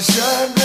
wanna.